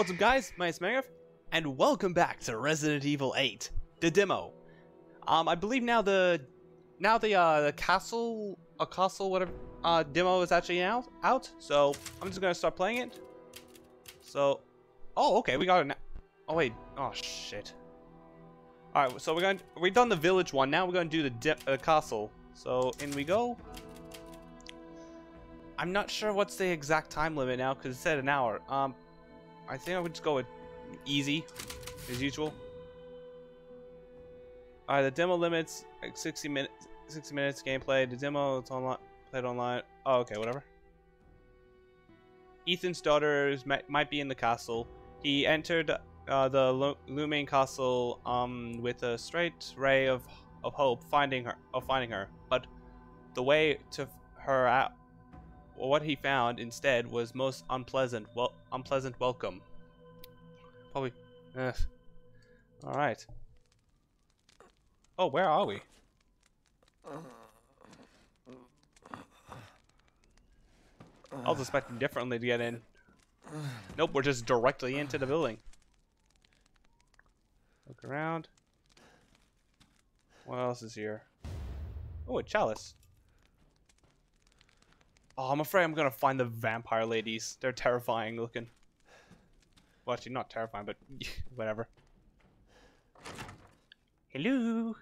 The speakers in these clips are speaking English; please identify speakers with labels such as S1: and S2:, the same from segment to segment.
S1: What's up guys, my name is Megath, and welcome back to Resident Evil 8, the demo. Um, I believe now the, now the, uh, the castle, a castle, whatever, uh, demo is actually out, out, so I'm just gonna start playing it. So, oh, okay, we got now. Oh wait, oh shit. Alright, so we're to we've done the village one, now we're gonna do the uh, castle. So, in we go. I'm not sure what's the exact time limit now, because it said an hour. Um, I think I would just go with easy, as usual. Alright, the demo limits like 60 minutes. 60 minutes gameplay. The demo it's online, played online. Oh, okay, whatever. Ethan's daughters might, might be in the castle. He entered uh, the looming castle um, with a straight ray of of hope, finding her of finding her. But the way to her out what he found instead was most unpleasant, well, unpleasant welcome. Probably. All right. Oh, where are we? I was expecting differently to get in. Nope, we're just directly into the building. Look around. What else is here? Oh, a chalice. Oh, I'm afraid I'm gonna find the vampire ladies. They're terrifying looking. Well, actually, not terrifying, but whatever. Hello.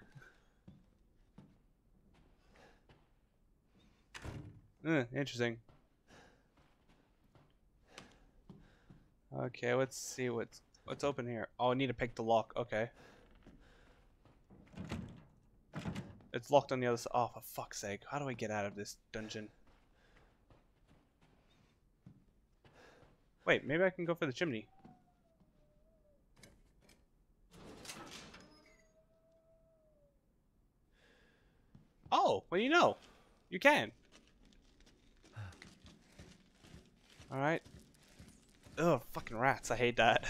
S1: Uh, interesting. Okay, let's see what's what's open here. Oh, I need to pick the lock. Okay. It's locked on the other side. Oh, for fuck's sake. How do I get out of this dungeon? Wait, maybe I can go for the chimney. Oh, well you know. You can. Alright. Ugh, fucking rats. I hate that.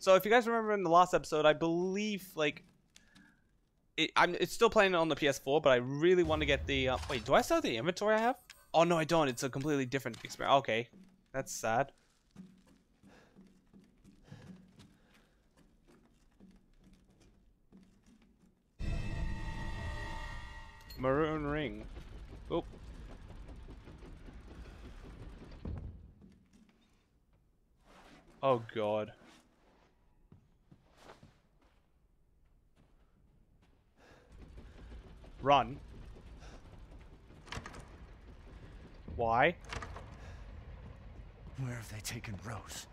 S1: So if you guys remember in the last episode, I believe, like, it, I'm, it's still playing on the PS4, but I really want to get the, uh, wait, do I still have the inventory I have? Oh, no, I don't. It's a completely different experience. Okay. That's sad. Maroon ring. Oh. Oh, God. Run. Why?
S2: Where have they taken Rose?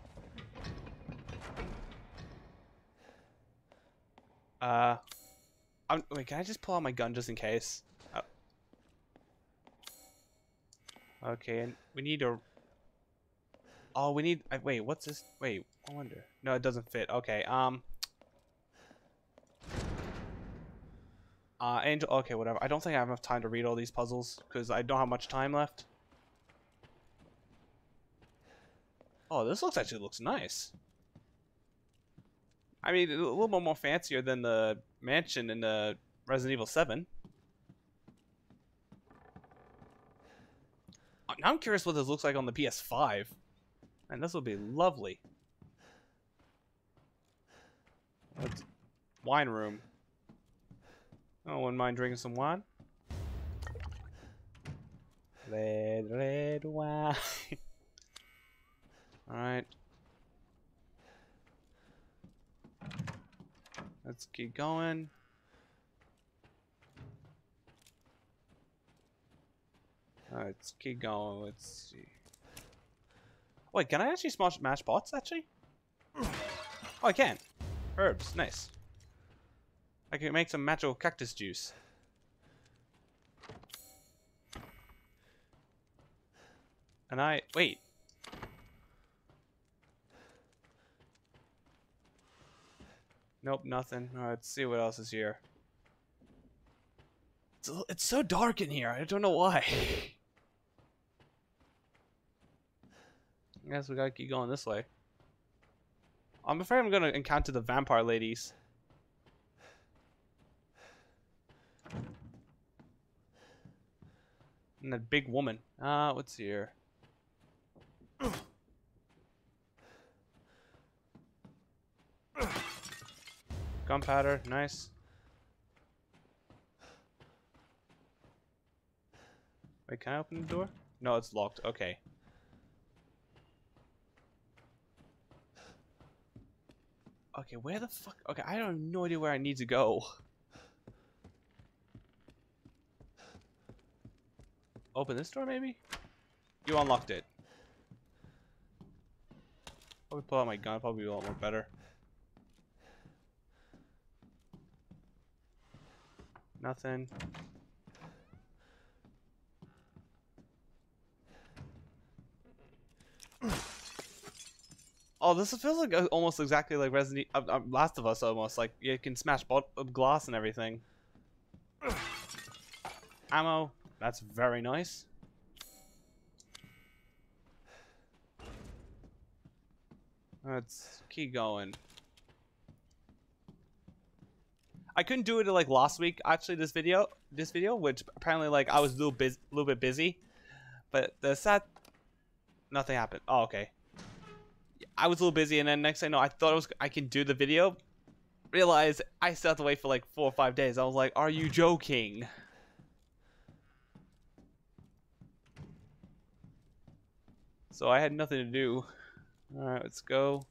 S1: Uh, I'm, wait, can I just pull out my gun just in case? Oh. Okay, and we need a... Oh, we need... Wait, what's this? Wait, I wonder. No, it doesn't fit. Okay, um... Uh, Angel... Okay, whatever. I don't think I have enough time to read all these puzzles, because I don't have much time left. Oh, this looks actually looks nice. I mean, a little bit more fancier than the mansion in the Resident Evil 7. Uh, now I'm curious what this looks like on the PS5. And this would be lovely. Wine room. Oh, wouldn't mind drinking some wine. Red, red wine. Alright. Let's keep going. Alright, let's keep going. Let's see. Wait, can I actually smash mash pots, actually? Oh, I can. Herbs, nice. I can make some magical cactus juice. And I... Wait. Nope, nothing. Right, let's see what else is here. It's, it's so dark in here. I don't know why. I guess we gotta keep going this way. I'm afraid I'm gonna encounter the vampire ladies. And that big woman. Uh, what's here? Gunpowder, nice. Wait, can I open the door? No, it's locked. Okay. Okay, where the fuck? Okay, I don't have no idea where I need to go. Open this door, maybe? You unlocked it. Probably pull out my gun, probably a lot more better. Nothing. Oh, this feels like uh, almost exactly like Resident uh, uh, Last of Us almost. Like, you can smash glass and everything. Ammo. That's very nice. Let's keep going. I couldn't do it like last week. Actually, this video, this video, which apparently like I was a little bit, little bit busy, but the sad, nothing happened. Oh, okay. I was a little busy, and then next thing I know, I thought I was I can do the video. Realized I still have to wait for like four or five days. I was like, "Are you joking?" So I had nothing to do. All right, let's go.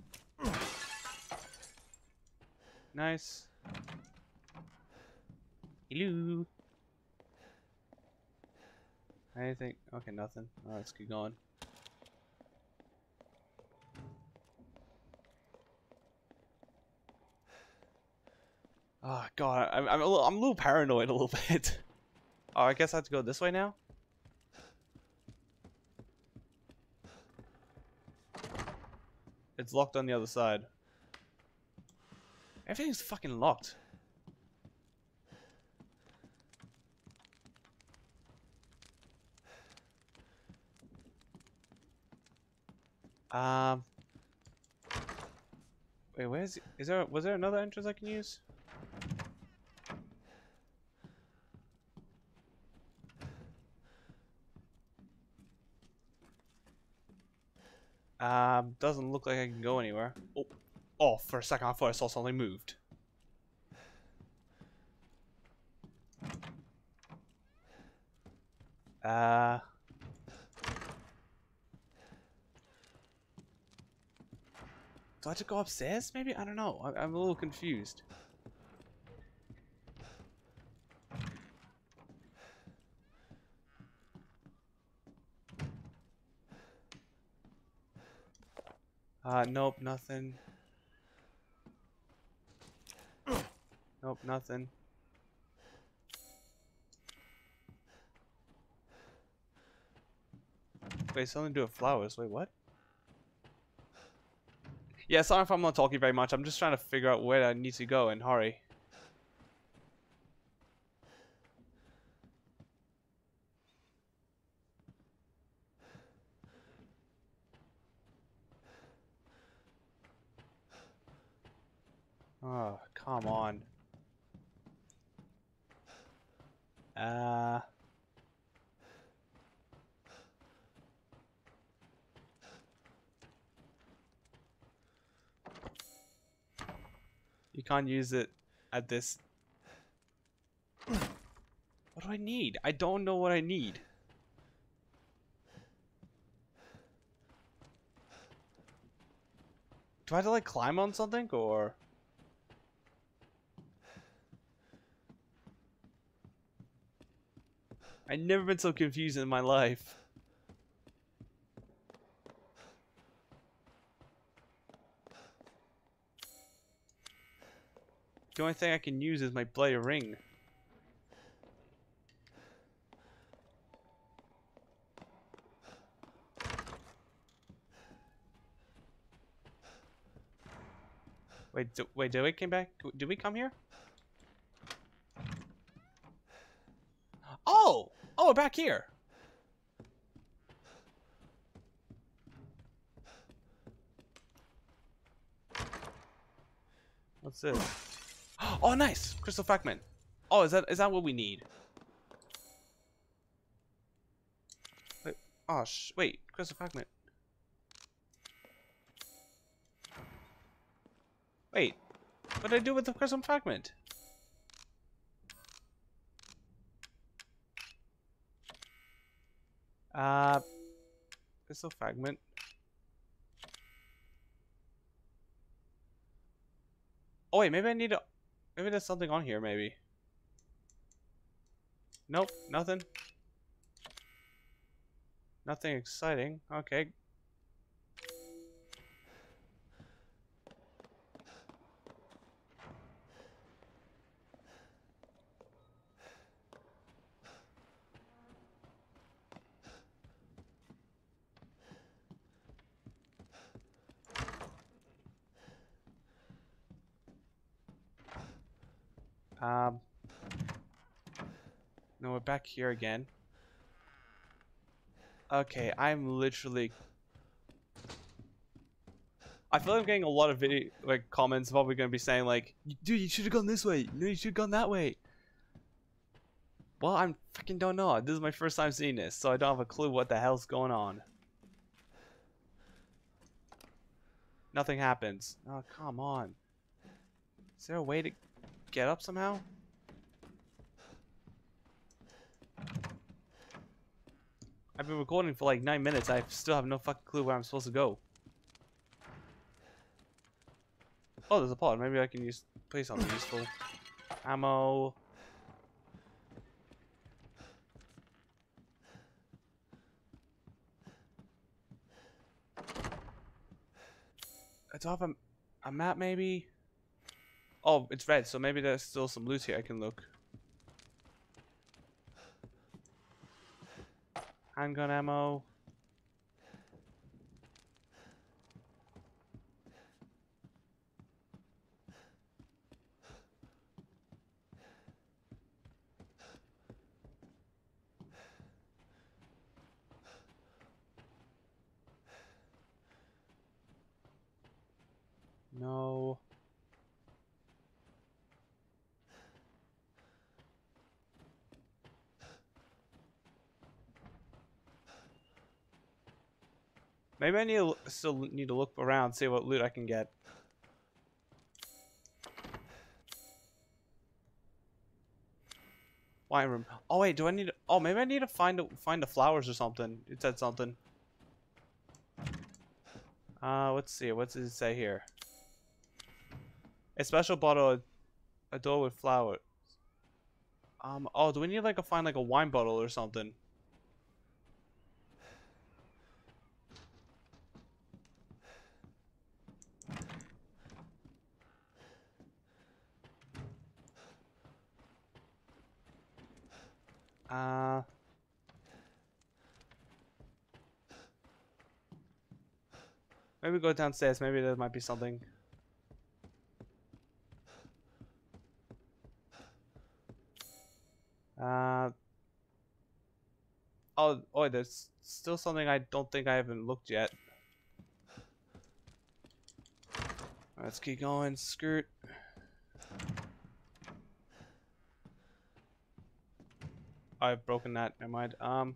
S1: Nice. Hello. Anything? Okay, nothing. Alright, let's keep going. Oh god, I'm I'm a little, I'm a little paranoid a little bit. Oh, I guess I have to go this way now. It's locked on the other side. Everything's fucking locked. Um. Wait, where's is there? Was there another entrance I can use? Um, doesn't look like I can go anywhere. Oh, oh for a second I thought I saw something moved. Uh... Do I have to go upstairs, maybe? I don't know. I I'm a little confused. Uh, nope, nothing. Nope, nothing. Wait, something to do with flowers. Wait, what? Yeah, sorry if I'm not talking very much. I'm just trying to figure out where I need to go and hurry. Oh, come on. Uh... You can't use it at this... What do I need? I don't know what I need. Do I have to like climb on something or... I've never been so confused in my life. The only thing I can use is my blade ring. Wait, do, wait, did we came back? Did we come here? Oh! Oh, we're back here. What's this? Oh, nice! Crystal fragment. Oh, is that is that what we need? Wait, oh, sh wait, crystal fragment. Wait, What did I do with the crystal fragment? Uh, crystal fragment. Oh wait, maybe I need to. Maybe there's something on here. Maybe. Nope, nothing. Nothing exciting. Okay. Um. No, we're back here again. Okay, I'm literally. I feel like I'm getting a lot of video like comments probably gonna be saying like, dude, you should have gone this way. No, you should have gone that way. Well, I'm fucking don't know. This is my first time seeing this, so I don't have a clue what the hell's going on. Nothing happens. Oh, come on. Is there a way to get up somehow? I've been recording for like nine minutes. I still have no fucking clue where I'm supposed to go. Oh, there's a pod. Maybe I can use play something useful. Ammo. It's off a, a map, maybe. Oh, it's red, so maybe there's still some loot here. I can look. Handgun ammo. No. Maybe I need to, still need to look around, see what loot I can get. Wine room. Oh wait, do I need? To, oh, maybe I need to find a, find the flowers or something. It said something. Uh, let's see. What does it say here? A special bottle, a door with flowers. Um. Oh, do we need like a find like a wine bottle or something? Uh, maybe go downstairs. Maybe there might be something. Uh, oh, oh, there's still something I don't think I haven't looked yet. Let's keep going. Skirt. I've broken that. Never mind. Um.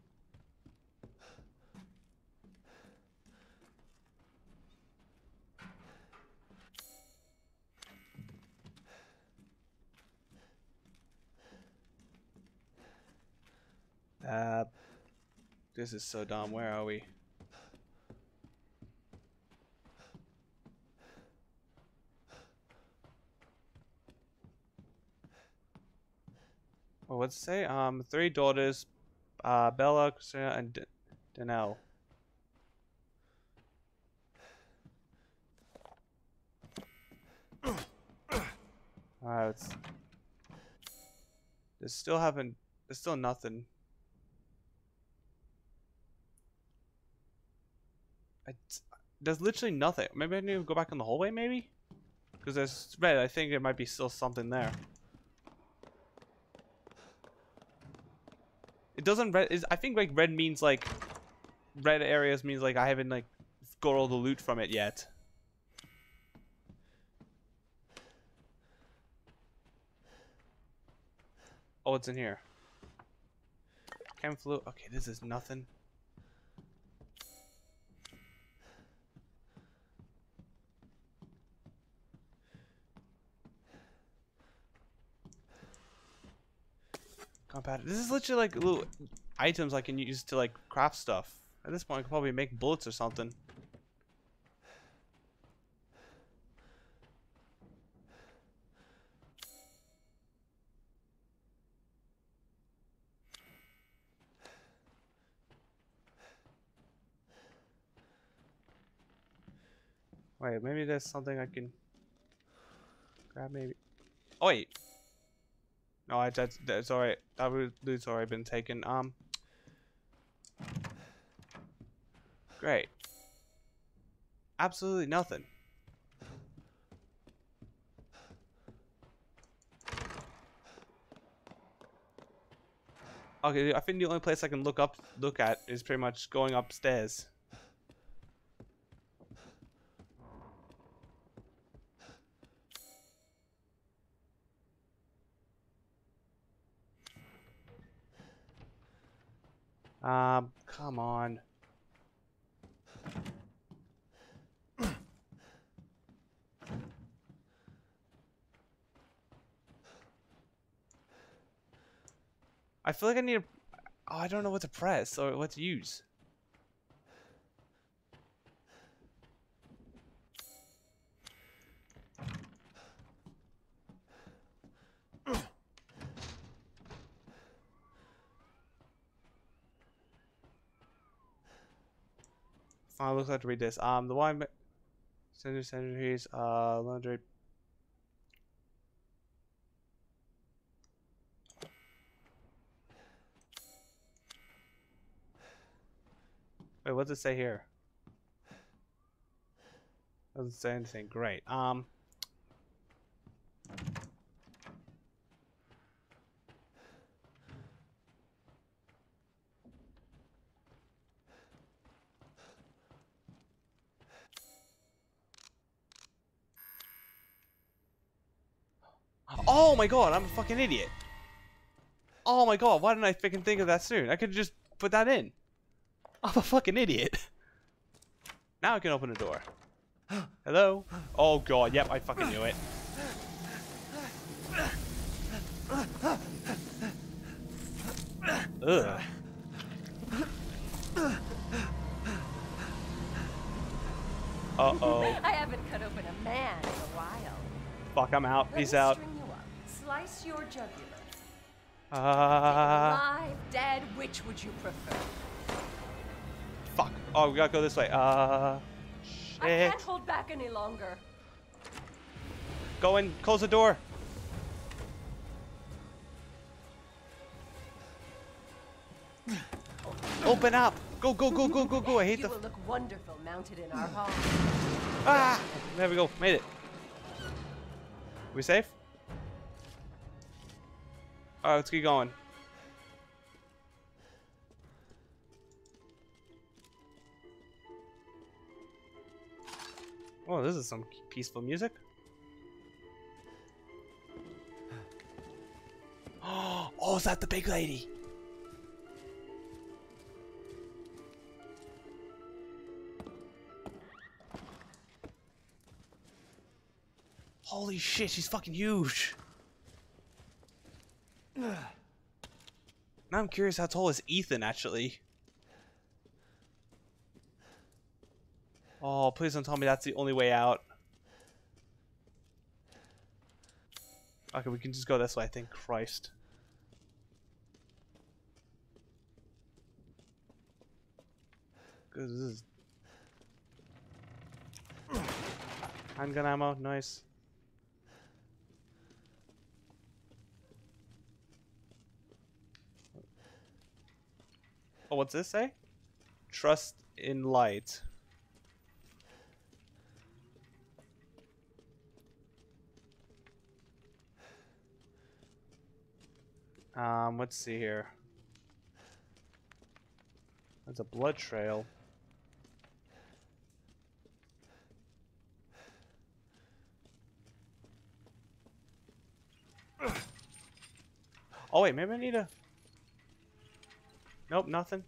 S1: Uh, this is so dumb. Where are we? What's it say? Um, three daughters, uh, Bela, Christina, and D Danelle. Alright, it's... There's still haven't... There's still nothing. I, there's literally nothing. Maybe I need to go back in the hallway, maybe? Because there's red. I think there might be still something there. It doesn't red. Is I think like red means like red areas means like I haven't like got all the loot from it yet. Oh, it's in here. Chem flu. Okay, this is nothing. This is literally like little items I can use to like craft stuff. At this point, I could probably make bullets or something. Wait, maybe there's something I can grab. Maybe. Oh wait. No, I, that's that's alright. That loot's already been taken. Um. Great. Absolutely nothing. Okay, I think the only place I can look up, look at, is pretty much going upstairs. Um, come on. I feel like I need a... Oh, I don't know what to press or what to use. Fine, looks like to read this. Um, the wine center centuries, uh, laundry. Wait, what does it say here? Doesn't say anything. Great. Um. Oh my god, I'm a fucking idiot. Oh my god, why didn't I fucking think of that soon? I could just put that in. I'm a fucking idiot. Now I can open the door. Hello? Oh god, yep, I fucking knew it. Ugh. Uh-oh.
S2: I haven't cut open a man in a while.
S1: Fuck, I'm out.
S2: Let
S1: Peace out.
S2: Slice your jugular.
S1: Uh,
S2: Alive, dead, which would you prefer?
S1: fuck. Oh, we gotta go this way. Uh,
S2: I can't hold back any longer.
S1: Go in. Close the door. Open up. Go, go, go, go, go, go. I hate
S2: you
S1: the...
S2: will look wonderful mounted in our hall.
S1: Ah! There we go. Made it. We safe? Alright, let's keep going. Oh, this is some peaceful music. Oh, is that the big lady? Holy shit, she's fucking huge. Now I'm curious how tall is Ethan actually. Oh, please don't tell me that's the only way out. Okay, we can just go this way, I think. Christ. This is handgun ammo, nice. What's this say? Trust in light. Um, let's see here. That's a blood trail. Oh wait, maybe I need a. Nope, nothing.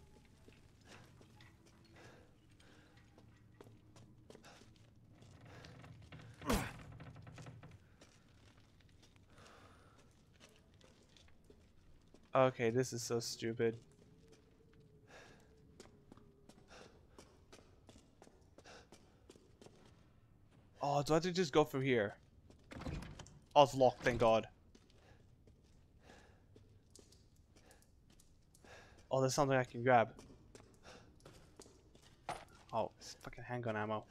S1: Okay, this is so stupid. Oh, do I have to just go through here? Oh, it's locked, thank god. Oh, there's something I can grab. Oh, it's fucking handgun ammo.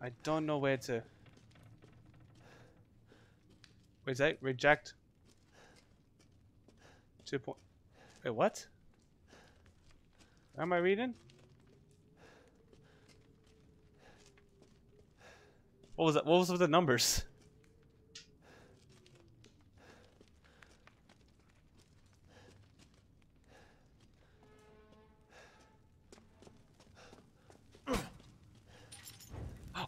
S1: I don't know where to. Wait, that reject? Two point. Wait, what? Am I reading? What was that? What was with the numbers?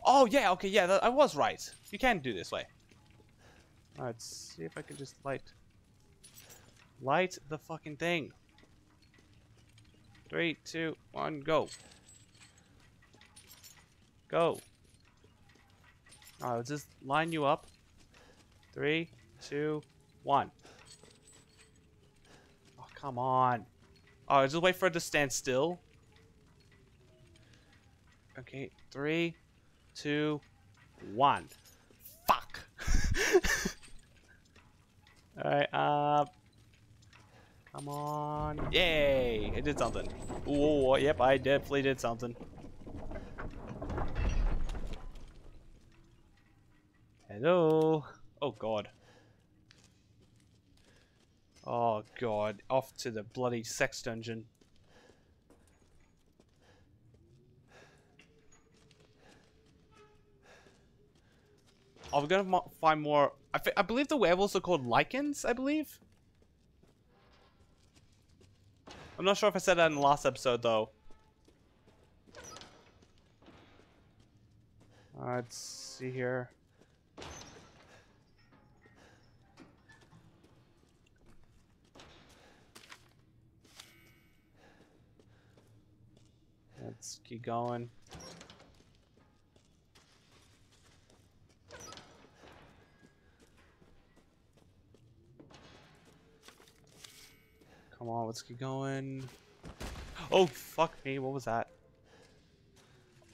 S1: Oh yeah, okay, yeah, that, I was right. You can do this way. Let's see if I can just light, light the fucking thing. Three, two, one, go. Go. I'll just line you up. Three, two, one. Oh, come on. Oh, just wait for it to stand still. Okay, three, two, one. Fuck. Alright, uh... Come on. Yay! I did something. Ooh, yep, I definitely did something. Hello? Oh god. Oh god, off to the bloody sex dungeon. I'm gonna find more? I, I believe the werewolves are called Lycans, I believe? I'm not sure if I said that in the last episode, though. Uh, let's see here. Let's keep going. Come on, let's keep going. Oh, fuck me. What was that?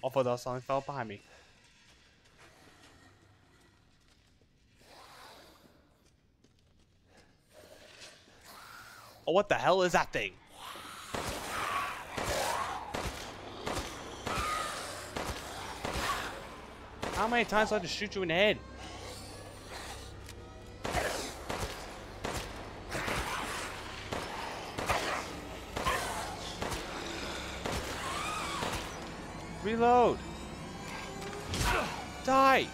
S1: I thought that something fell behind me. Oh, what the hell is that thing? How many times do I have to shoot you in the head? Reload! Die!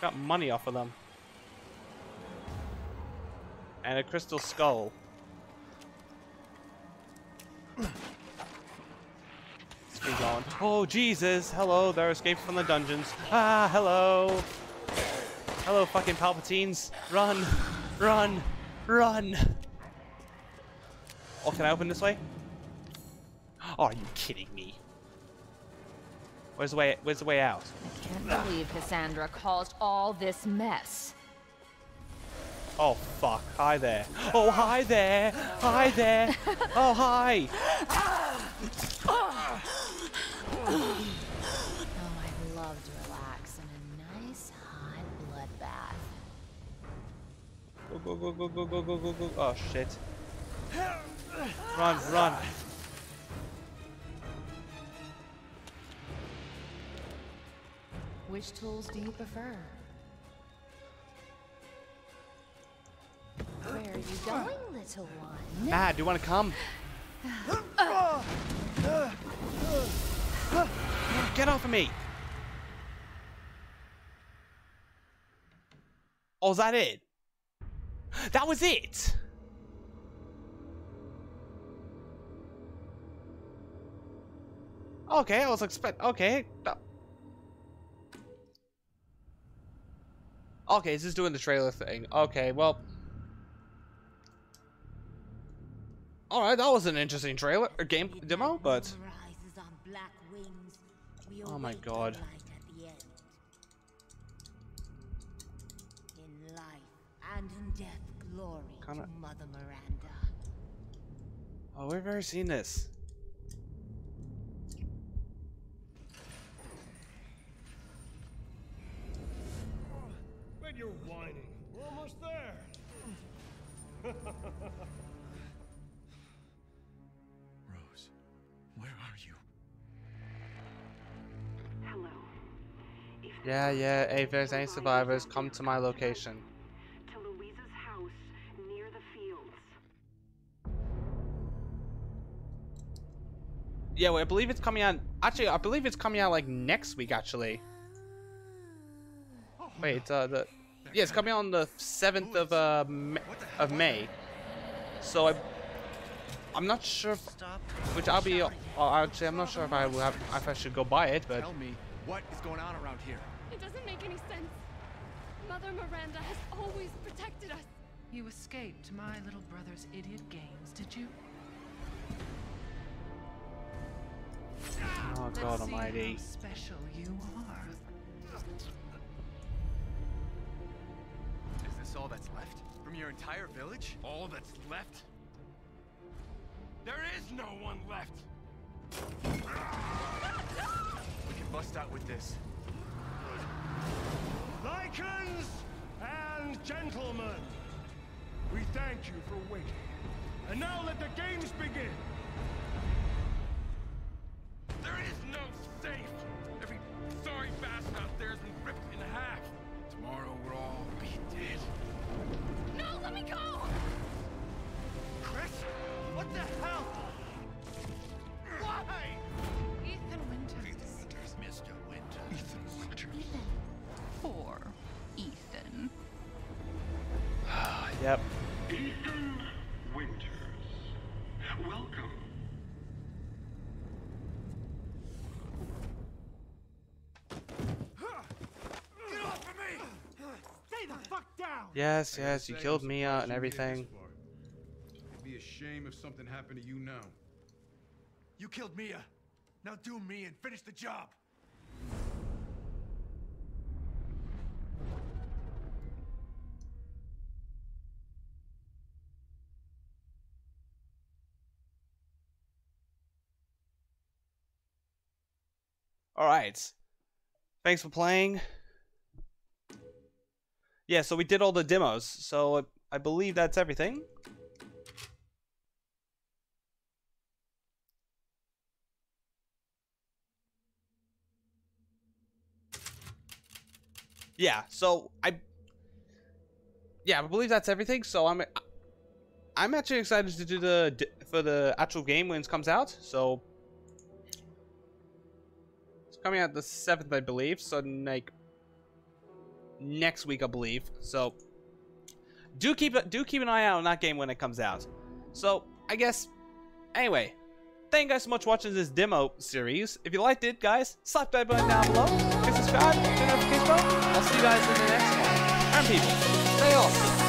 S1: Got money off of them. And a crystal skull. Oh, Jesus! Hello, they're escaping from the dungeons. Ah, hello! Hello, fucking Palpatines! Run! Run! Run! Oh, can I open this way? Oh, are you kidding me? Where's the way? Where's the way out?
S2: I can't believe Cassandra caused all this mess.
S1: Oh fuck! Hi there. Oh hi there. Hi there. Oh hi.
S2: Oh, I'd love to relax in a nice hot bloodbath.
S1: Go go go go go go go go go. Oh shit. Run, run.
S2: Which tools do you prefer? Where are you going, little one?
S1: Mad, do you want to come? Get off of me! Oh, is that it? That was it! Okay, I was expect. Okay. Okay, it's just doing the trailer thing. Okay, well. Alright, that was an interesting trailer, or game demo, but. Oh my God. Kinda-
S2: Mother Miranda.
S1: Oh, we've never seen this.
S3: When you're whining, we're almost there.
S4: Rose, where are you?
S5: Hello. If
S1: Yeah, yeah.
S5: any
S1: Hey, if there's any survivors, come to my location.
S5: To Louisa's house near the fields.
S1: Yeah, well, I believe it's coming out. Actually, I believe it's coming out like next week. Actually, wait, it's, uh, the yeah, it's coming out on the seventh of uh of May. So I, I'm not sure. If, which I'll be. Uh, actually, I'm not sure if I will have if I should go buy it, but
S4: Tell me what is going on around here.
S6: It doesn't make any sense. Mother Miranda has always protected us.
S7: You escaped my little brother's idiot games, did you?
S1: oh
S7: Let's
S1: God
S7: see
S1: Almighty.
S7: how special you are.
S4: This all that's left from your entire village?
S3: All that's left? There is no one left.
S4: We can bust out with this.
S3: Lycans and gentlemen, we thank you for waiting. And now let the games begin.
S1: Yep.
S8: Ethan Winters. Welcome.
S3: Get off of me! Stay the fuck down!
S1: Yes, yes. You killed Mia uh, and everything.
S9: It'd be a shame if something happened to you now.
S4: You killed Mia. Now do me and finish the job.
S1: All right. Thanks for playing. Yeah, so we did all the demos. So I, believe that's everything. Yeah, so I Yeah, I believe that's everything. So I'm I'm actually excited to do the for the actual game when it comes out. So coming out the seventh, I believe. So like next week, I believe. So do keep do keep an eye out on that game when it comes out. So I guess anyway, thank you guys so much for watching this demo series. If you liked it, guys, slap that button down below. Hit subscribe, turn notification bell. I'll see you guys in the next one. And people, stay awesome.